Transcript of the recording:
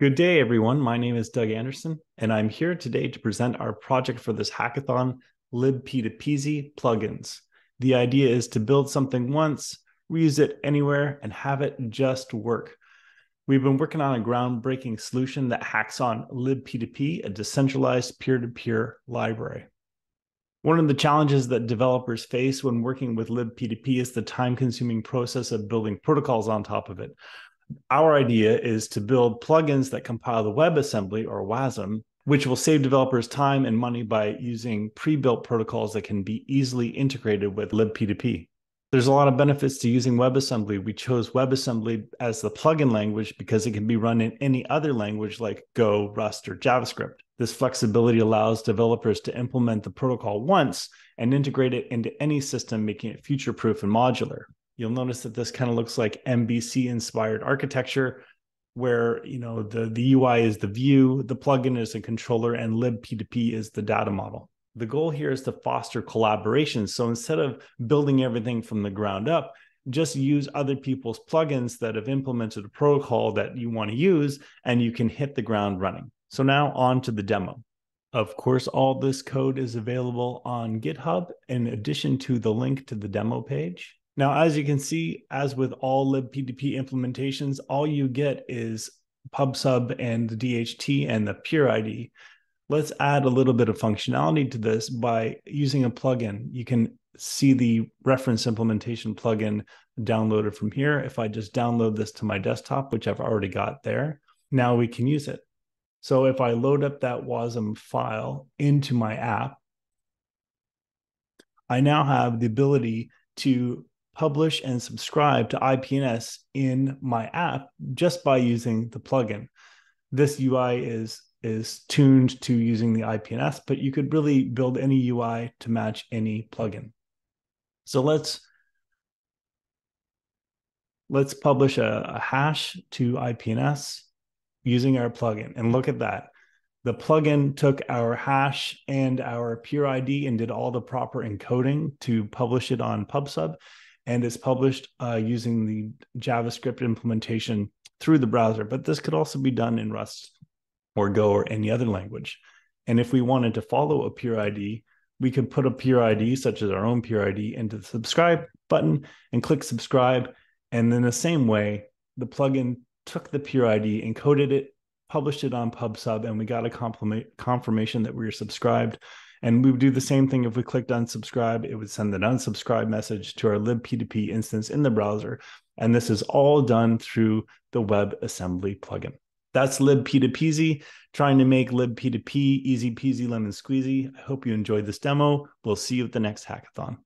Good day, everyone. My name is Doug Anderson, and I'm here today to present our project for this hackathon, libp2pz plugins. The idea is to build something once, reuse it anywhere, and have it just work. We've been working on a groundbreaking solution that hacks on libp2p, a decentralized peer-to-peer library. One of the challenges that developers face when working with libp2p is the time-consuming process of building protocols on top of it our idea is to build plugins that compile the WebAssembly or WASM, which will save developers time and money by using pre-built protocols that can be easily integrated with libp2p. There's a lot of benefits to using WebAssembly. We chose WebAssembly as the plugin language because it can be run in any other language like Go, Rust, or JavaScript. This flexibility allows developers to implement the protocol once and integrate it into any system, making it future proof and modular. You'll notice that this kind of looks like MVC inspired architecture where you know the, the UI is the view, the plugin is the controller, and libp2p is the data model. The goal here is to foster collaboration. So instead of building everything from the ground up, just use other people's plugins that have implemented a protocol that you want to use, and you can hit the ground running. So now on to the demo. Of course, all this code is available on GitHub in addition to the link to the demo page. Now, as you can see, as with all libp2p implementations, all you get is pub/sub and the DHT and the peer ID. Let's add a little bit of functionality to this by using a plugin. You can see the reference implementation plugin downloaded from here. If I just download this to my desktop, which I've already got there, now we can use it. So if I load up that WASM file into my app, I now have the ability to publish and subscribe to IPNS in my app just by using the plugin. This UI is is tuned to using the IPNS, but you could really build any UI to match any plugin. So let's let's publish a, a hash to IPNS using our plugin. And look at that. The plugin took our hash and our peer ID and did all the proper encoding to publish it on PubSub and it's published uh, using the JavaScript implementation through the browser. But this could also be done in Rust or Go or any other language. And if we wanted to follow a peer ID, we could put a peer ID, such as our own peer ID, into the subscribe button and click subscribe. And then the same way, the plugin took the peer ID, encoded it, published it on PubSub, and we got a confirmation that we were subscribed and we would do the same thing if we clicked unsubscribe, it would send an unsubscribe message to our libp2p instance in the browser. And this is all done through the WebAssembly plugin. That's libp2pz, trying to make libp2p easy peasy lemon squeezy. I hope you enjoyed this demo. We'll see you at the next hackathon.